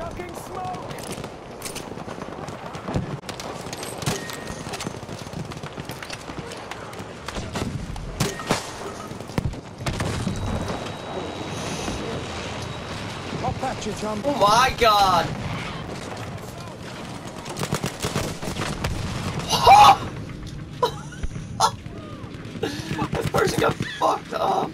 Chucking smoke! I'll patch. Oh my god! this person got fucked up!